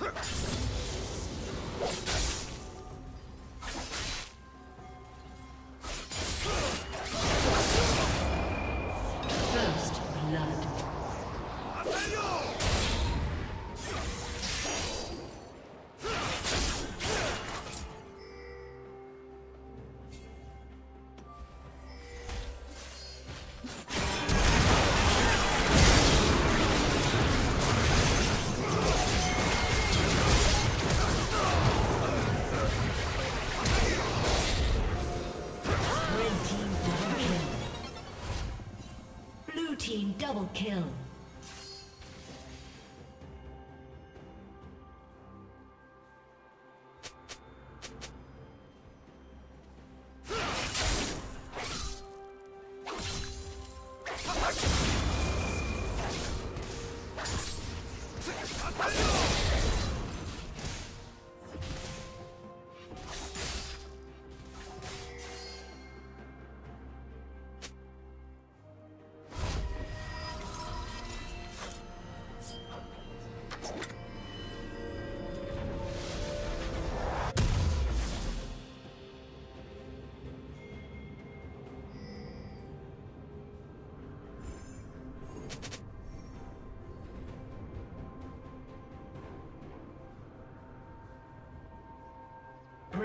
Huh. team double kill.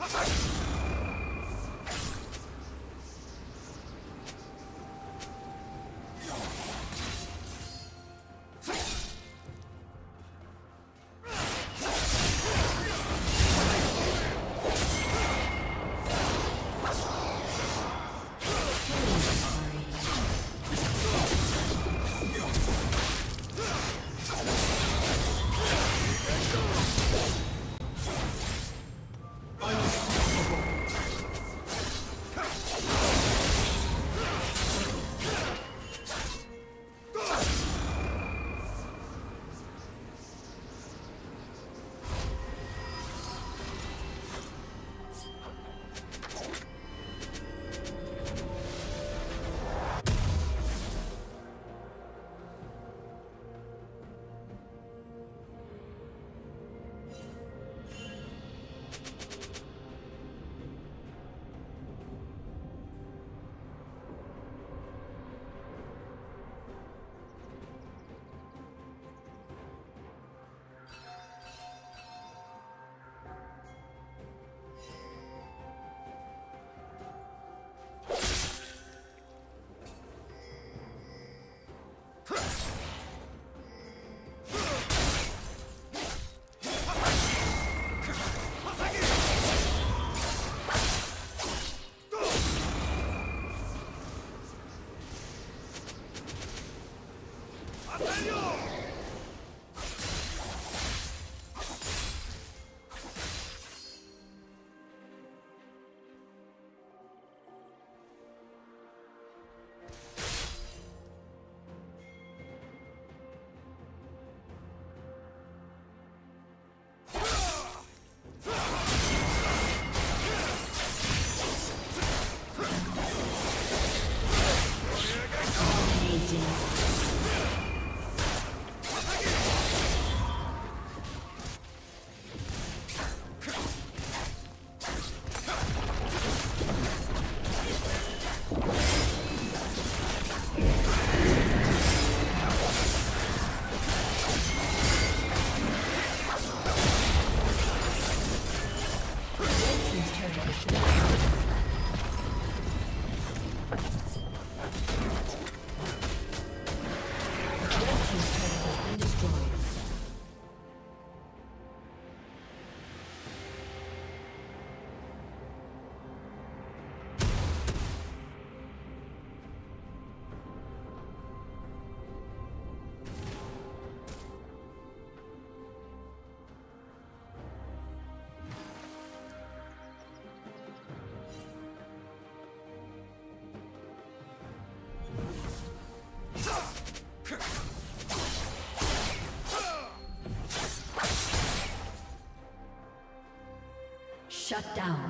Attack! Down.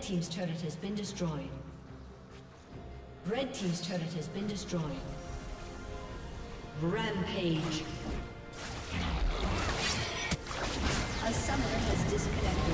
Team's turret has been destroyed. Red Team's turret has been destroyed. Rampage. A summoner has disconnected.